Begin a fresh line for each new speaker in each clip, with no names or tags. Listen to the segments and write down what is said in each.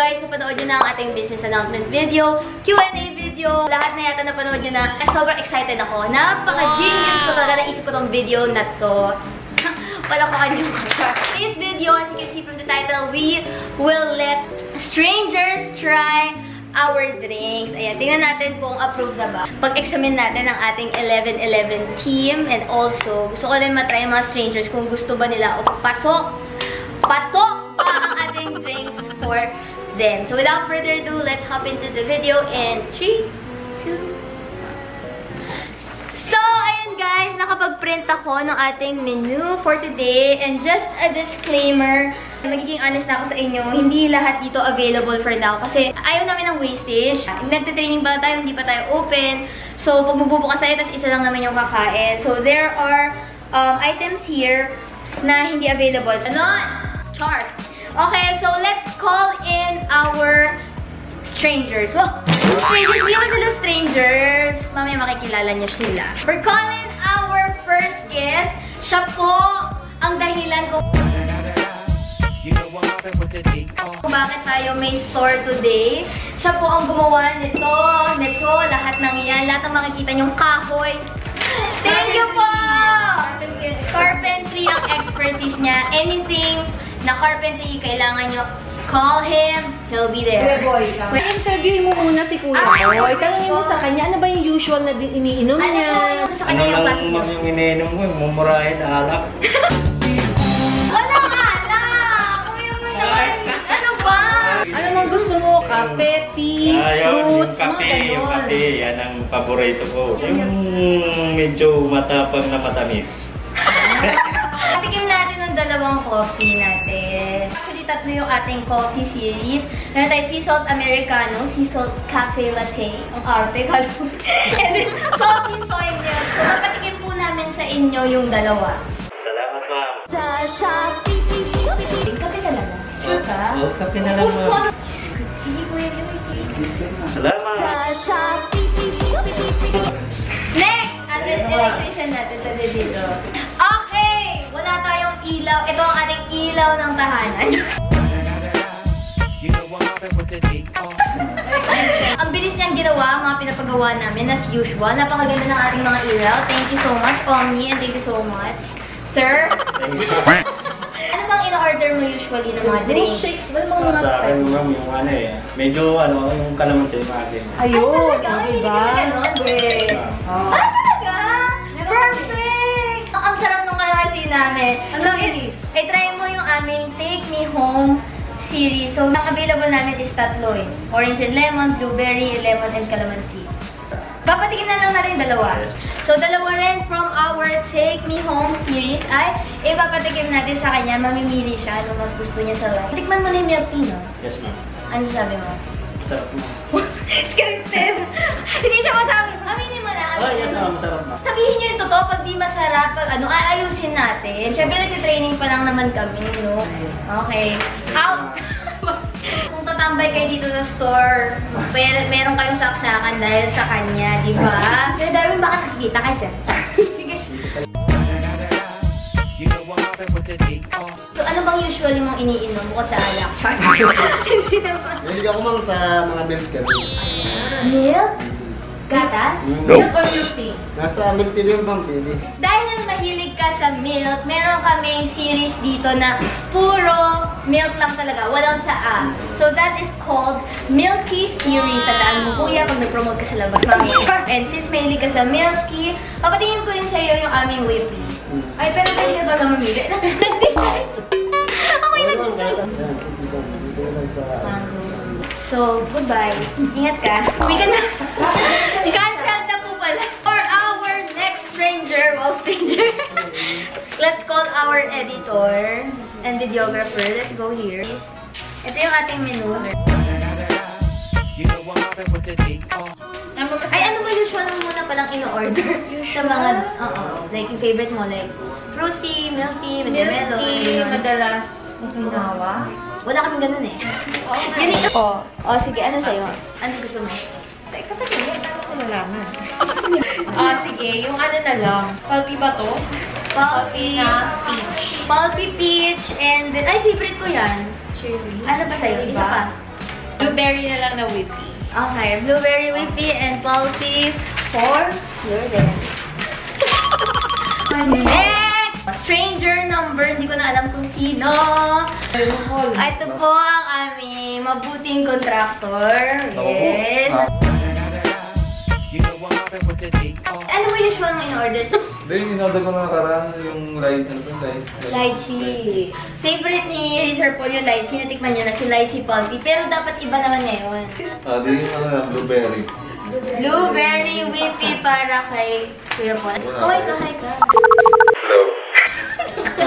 guys, napanood nyo na ang ating business announcement video, Q&A video. Lahat na yata napanood nyo na. Sobrang excited ako. Napaka-genius ko talaga naisip ko tong video na to. Palakpakan yung Today's video, as you can see from the title, we will let strangers try our drinks. Ayan, tingnan natin kung approved na ba. Pag-examine natin ang ating 11-11 team and also, gusto ko rin matry mga strangers kung gusto ba nila o pasok, patok ba ang ating drinks for them. So without further ado, let's hop into the video in 3, 2, So, ayun guys, nakapag-print ako ng ating menu for today. And just a disclaimer, magiging honest na ako sa inyo, hindi lahat dito available for now. Kasi ayaw namin ng wastage. Nagte-training ba tayo, hindi pa tayo open. So, pag magbubukas tayo, tas isa lang naman yung kakain. So, there are um, items here na hindi available. Ano? Chart. Okay, so let's call in our strangers. Well, strangers, hindi naman sila strangers. Mamaya makikilala niyo sila. We're calling our first guest. Siya po ang dahilan kung kung bakit tayo may store today. Siya po ang gumawa nito, nito, lahat ng yan. Lahat ng makikita niyong kahoy. Thank you po! Carpentry ang expertise niya. Anything na carpentry, kailangan niyo call him, he'll be there.
Boy ka. Interviewin mo muna si Kuya
Ah,
Boy. Tanungin mo sa kanya, ano ba yung usual na din iniinom
Ano
niya?
po yung sa
Ano
kanya yung
lang
klase niyo?
yung iniinom mo, mumurahin na alak.
Walang alak! Kuya mo naman, ano ba?
Ano mang gusto mo? Kape, tea,
Ayun, yung
fruits,
kape,
mga
yung kape, yan ang paborito ko. Yung medyo matapang na matamis.
Dalawang coffee natin. Actually, tatlo yung ating coffee series. Meron tayo sea salt americano, sea salt cafe latte. Ang arte, kala mo. And then, coffee soy milk. So, mapatikim po namin sa inyo yung dalawa.
Salamat, ma'am.
Kape talaga. Sure ka?
Oh, kape na lang, ma'am.
Diyos ko, sige kuya, sige.
Salamat.
Next! Ang electrician natin sa dito. Okay! Wala tayong ilaw. Ito ang ating ilaw ng tahanan. ang bilis niyang ginawa, mga pinapagawa namin as usual. Napakaganda ng ating mga ilaw. Thank you so much, Omni, and thank you so much. Sir, ano bang in-order mo usually ng mga drinks?
shakes, ano mga mga
Sa akin, ma'am, yung ano eh. Medyo ano, yung kalamansi yung akin.
Ayun,
Ay, talaga? Hindi
diba?
ka ganon, great.
Oh.
Ah, talaga? Perfect! Namin.
Ano
So,
series?
I try mo yung aming Take Me Home series. So, ang available namin is tatlo eh. Orange and lemon, blueberry, lemon, and calamansi. Papatikin na lang natin yung dalawa. So, dalawa rin from our Take Me Home series ay ipapatikim natin sa kanya. Mamimili siya ano mas gusto niya sa life. Tikman mo na yung milk tea, no?
Yes, ma'am.
Ano sabi mo?
Masarap, ma'am.
Scripted. Hindi siya masabi. Aminin mo na.
Oh,
aminin
yes,
mo.
ma'am. Masarap, ma'am.
Sabihin niyo yung totoo pag di masarap, pag ano, aayusin natin. Siyempre, nag-training pa lang naman kami, no? Okay. Out! Kung tatambay kayo dito sa store, mer meron kayong saksakan dahil sa kanya, di ba? Pero Darwin, baka nakikita ka dyan. Sige. So, ano bang usually mong iniinom bukod sa alak? Char. Hindi naman.
Hindi ako mang sa mga milk kami.
Milk? Gatas?
Milk or milk tea?
Nasa milk tea din bang baby?
Dahil mahilig ka sa milk, meron kaming series dito na puro milk lang talaga, walang tsaa. So that is called Milky Series. Tandaan mo kuya pag nag-promote ka sa labas, mami. And since mahilig ka sa Milky, papatingin ko rin sa iyo yung aming whippy. Ay, pero pwede ka ba na mamili?
Lang sa...
Mango. So, goodbye. Ingat ka. Uwi ka na stranger, wow, stranger. Let's call our editor and videographer. Let's go here. Ito yung ating menu. Ay, ano ba usual mo muna palang in-order? Sa mga, oo, like yung favorite mo, like fruity, milk tea,
Milk
medemelo,
tea,
ganun.
madalas. Okinawa.
Wala kaming ganun eh. Ganito. Oh. oh, sige, ano sa'yo? Ano gusto mo?
Teka, teka, yan. Ko nalaman? ah, sige. Yung ano na lang. Pulpy ba to?
Pulpy.
Na peach.
Pulpy peach and then, ay, favorite ko yan.
Cherry.
Ano ba sa'yo? Isa pa.
Blueberry na lang na whippy.
Okay, blueberry whippy and pulpy for your then. Next! Stranger number, hindi ko na alam kung sino.
Alcohol.
Ito po ang aming mabuting kontraktor. Yes. Ano ba usual mo in-order?
Hindi, in-order ko na nakaraan yung light, ano ba, light?
Lychee. Favorite ni Sir Paul yung lychee. Natikman niya na si lychee pulpy. Pero dapat iba naman ngayon.
Ah, di yung ano na, blueberry.
Blueberry whippy para kay Kuya Paul. Oh, hi ka, hi ka.
Hello.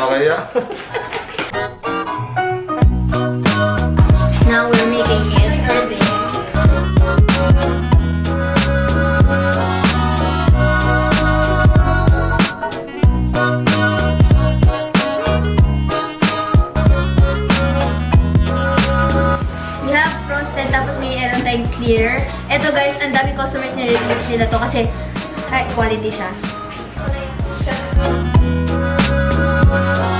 Okay, ah.
Nila to kasi high quality siya.
March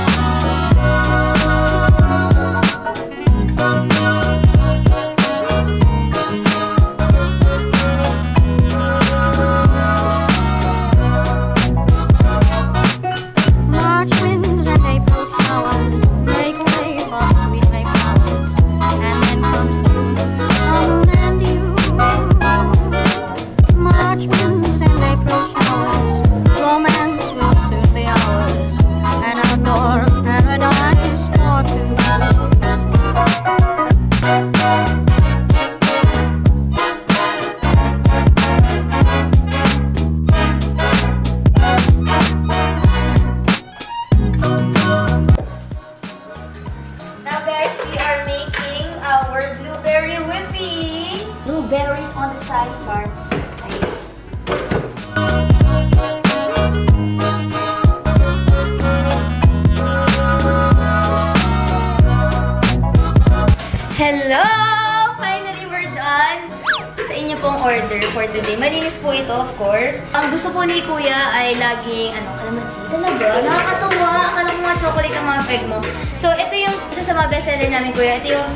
order for today. Malinis po ito, of course. Ang gusto po ni Kuya ay laging, ano, kalamansi. Talaga, nakakatuwa. Akala mo nga chocolate ang mga peg mo. So, ito yung isa sa mga bestseller namin, Kuya. Ito yung,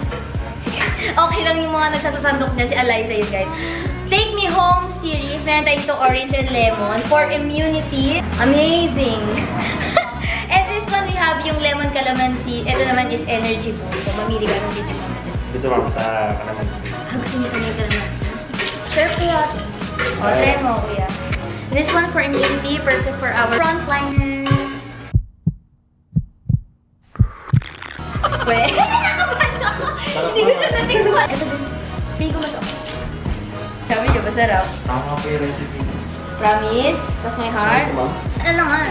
okay lang yung mga nagsasasandok niya, si Eliza yun, guys. Take Me Home series. Meron tayo dito orange and lemon for immunity. Amazing! and this one, we have yung lemon calamansi. Ito naman is energy boost. So, mamili ka ng dito mama.
Dito ma'am sa kalamansi.
Ah, gusto niyo kanina calamansi? Sure, kuya. O, try mo, kuya. This one for immunity, perfect for our frontliners. Pwede. Hindi ko na natikman. Ito. Hindi ko mas okay. Sabi niyo, masarap.
Tama po yung recipe.
Promise? Cross my heart? Ano naman?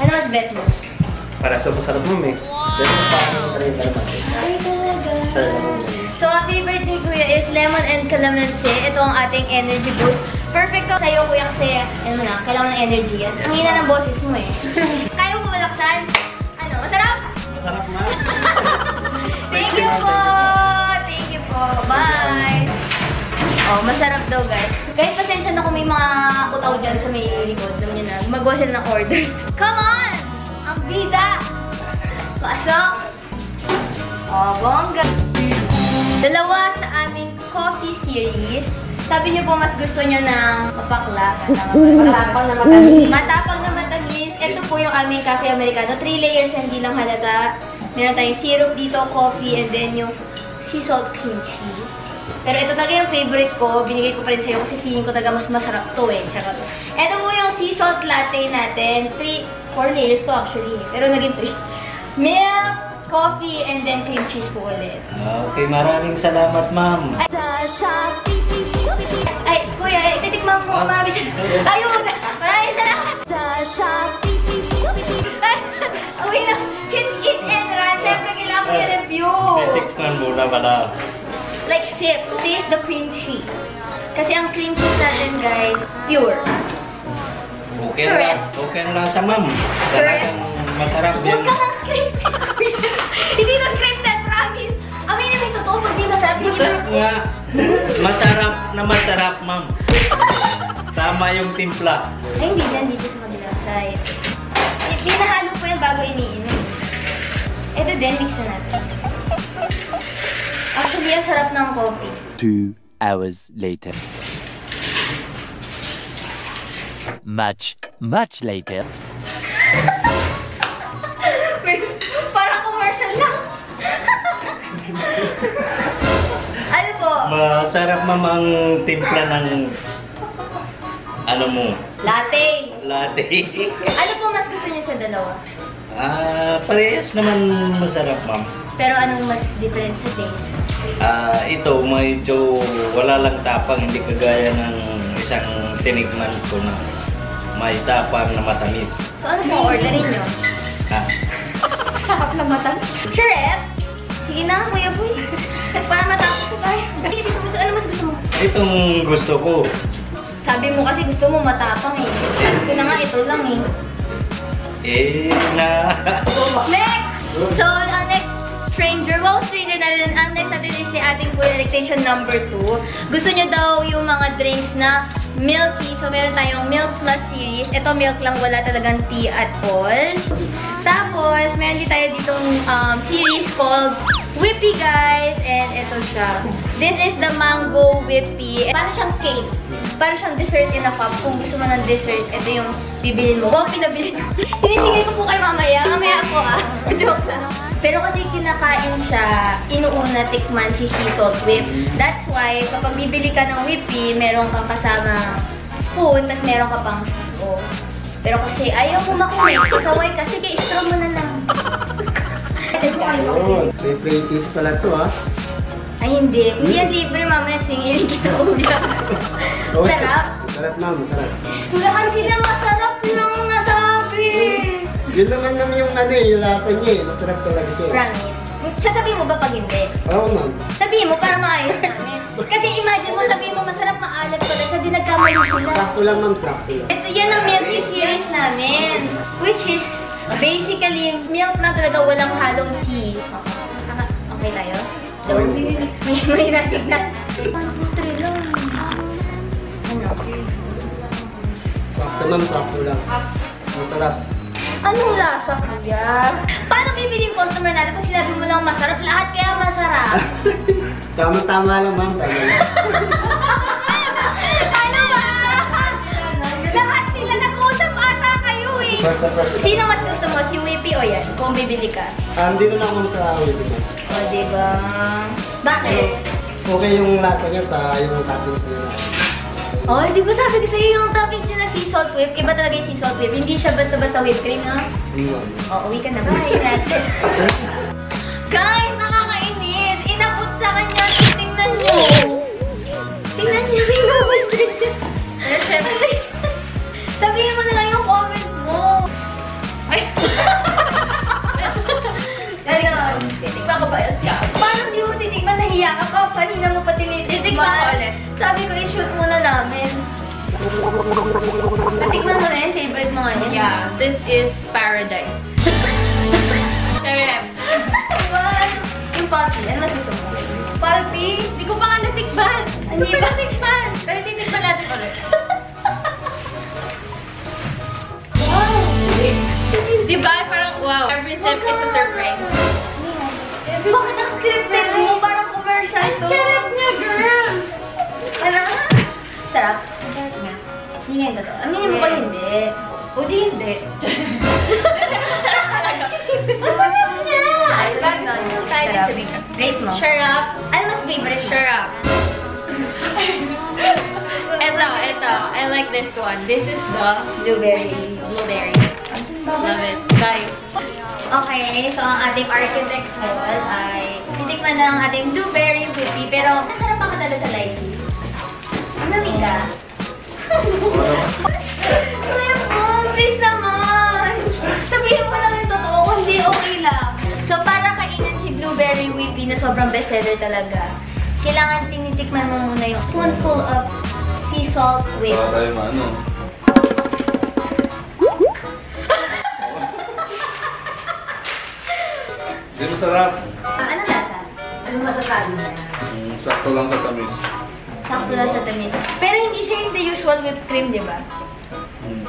Ano mas bet mo?
Para sa masarap ma'am eh.
Pero parang rin naman.
Ay, talaga. Favorite ni Kuya is lemon and calamansi. Ito ang ating energy boost. Perfect to sa'yo, Kuya, kasi ano na, kailangan ng energy yan. Ang hina ng boses mo eh. Kaya mo malaksan? Ano, masarap?
Masarap ma'am.
Thank you po! Thank you po. Bye! Oh, masarap daw, guys. Guys, pasensya na kung may mga utaw dyan sa may likod. Alam niyo na, gumagawa sila ng orders. Come on! Ang bida! Pasok! Oh, bongga! Dalawa sa aming coffee series. Sabi niyo po mas gusto niyo ng mapakla.
Matapang na matamis.
Matapang na matamis. Ito po yung aming cafe americano. Three layers, hindi lang halata. Meron tayong syrup dito, coffee, and then yung sea salt cream cheese. Pero ito talaga yung favorite ko. Binigay ko pa rin sa'yo kasi feeling ko talaga mas masarap to eh. Charot. Ito po yung sea salt latte natin. Three, four layers to actually. eh. Pero naging three. Milk, coffee, and then cream cheese po ulit.
Okay, maraming salamat ma'am.
Ay, kuya, titikman po. Maraming salamat. Ayun! Maraming salamat! Ay, uwi na. Hit, eat and run. Siyempre, kailangan ko i-review.
Titikman muna pala.
Like, sip. Taste the cream cheese. Kasi ang cream cheese natin, guys, pure.
Okay lang. Okay lang sa ma'am. Talagang masarap
Huwag
yan.
ka ng scripted. Hindi na scripted, promise. Aminin mo totoo, pag di masarap yung
nga. Masarap na masarap, ma'am. Tama yung timpla.
Ay, hindi yan. Dito sa kabilang side. Pinahalo po yan bago iniinom. Ito din, mix na natin. Actually, ang sarap ng coffee.
Two hours later. Much, much later.
Masarap, ma'am, ang timpla ng ano mo,
Latte.
latte.
Ano po mas gusto niyo sa dalawa?
Ah, parehas naman masarap, ma'am.
Pero anong mas different sa taste?
Ah, ito medyo wala lang tapang, hindi kagaya ng isang tinikman ko na may tapang na matamis.
So ano po orderin niyo?
Ha?
Sarap na mata. Shrimp? Sige na, Kuya Boy. Para matapos ko tayo. Dito gusto. Ano mas gusto mo?
Itong gusto ko.
Sabi mo kasi gusto mo matapang eh. Ito na nga, ito lang eh.
Eh, na...
Next! So, ang next stranger, wow, stranger na rin. Next natin is si ating Kuya Electation number 2. Gusto nyo daw yung mga drinks na milky. So, meron tayong Milk Plus series. Ito, milk lang. Wala talagang tea at all. Tapos, meron din tayo ditong um, series called Whippy, guys. And ito siya. This is the Mango Whippy. Parang siyang cake. Parang siyang dessert in a cup. Kung gusto mo ng dessert, ito yung bibilin mo. Wow, pinabili. Sinisingil ko po kay mamaya. Mamaya po ah. Joke lang. Pero kasi kinakain siya, inuuna tikman si sea salt whip. That's why, kapag bibili ka ng whippy, meron kang kasama spoon, tapos meron ka pang straw. Pero kasi ayaw mo makinig, kasaway ka, sige, straw mo na lang.
Oh, may kiss pala to ha.
Ay, hindi. Hindi yan libre, mamaya singilin kita.
Oh,
Sarap.
Sarap ma'am, sarap.
Kulahan sila masarap.
Yun naman naman yung ano eh, yung lasa niya eh. Masarap talaga siya. eh.
Promise. Sasabihin mo ba pag hindi?
Oo ma'am.
Sabihin mo para maayos namin. Kasi imagine mo, sabihin mo masarap maalat pala. Sa di nagkamali sila.
Sakto lang ma'am, sakto lang.
Ito, yan ang milk tea series namin. Which is, basically, milk na talaga walang halong tea. Okay, okay tayo?
Okay.
May, may nasignan. Ano, three lang. Ano?
Sakto ma'am, sakto lang. Masarap.
Anong lasa kaya? Paano bibili yung customer natin pag sinabi mo lang masarap? Lahat kaya masarap.
Tama-tama lang ma'am, tama lang.
ano ba? Lahat sila nag-usap ata kayo eh.
First first.
Sino mas gusto mo? Si Whippy o yan? Kung bibili ka.
Um, dito na ako sa ma'am.
O, diba? Bakit?
Okay yung lasa niya sa yung toppings niya.
Oh, di ba sabi ko sa'yo yung toppings sea salt whip? Iba talaga yung sea salt whip. Hindi siya basta-basta whipped cream, no?
Yun ma'am.
Oo, uwi ka na. Bye. Guys, nakakainis. Inabot sa kanya. Tingnan niyo. Tingnan niyo yung gabas niya. Sabihin mo na lang yung comment mo.
Ay!
Ano?
Titignan ko ba? Yeah.
Paano di mo titikman? Nahiya ka pa. Kanina mo pa tinitikman.
Titikman ko ulit.
Sabi ko, i-shoot muna namin. Natikman mo na yun? Favorite mo nga yun?
Yeah, this is paradise.
Diba? Yung pati. Ano mas gusto mo?
Palpi, di ko pa nga natikman.
Hindi
Hindi pa
ba?
natikman. Pero titikman natin ulit. Di ba? Parang wow. Every sip is a surprise.
Bakit Nga yung totoo. Aminin mo ko hindi.
O di hindi. Masarap talaga. Masarap niya! Ay, bakit tayo din
Sarap.
sa bigyan?
Rate mo.
Sure up.
Ano mas favorite mo?
Sure up. Ito, ito. I like this one. This is the
Blueberry.
blueberry. Love it. Bye.
Okay, so ang ating architect hall ay titikman na ang ating blueberry whippy. Pero, nasarap pa kadala sa live. Ang lamig ka. Kuya po, please naman. Sabihin mo lang yung totoo, kung hindi okay lang. So, para kainan si blueberry whippy na sobrang bestseller talaga, kailangan tinitikman mo muna yung spoonful of sea salt whip.
Baka tayo maano. Hindi masarap.
Ah, ano lasa?
Ano masasabi niya?
Mm, sakto lang sa tamis.
Sakto lang sa tamis. Pero hindi siya yung the usual whipped cream, di ba?
Mm.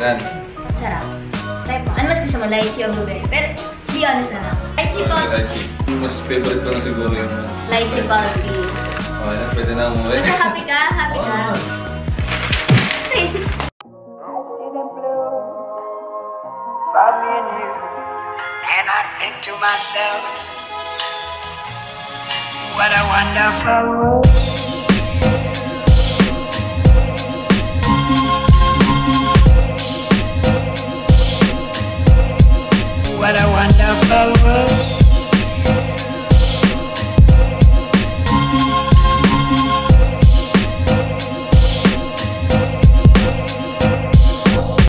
Yan.
Sarap. Type mo. Ano mas gusto mo? Lychee o blueberry? Pero, be honest na lang. Lychee pa.
lychee. Mas favorite ko na siguro yung...
Lychee pulpy.
Oh, yan. Pwede na umuwi.
Basta happy ka? Happy ka?
Oh.
by me and you. And I think to myself, what a wonderful world. What a wonderful world.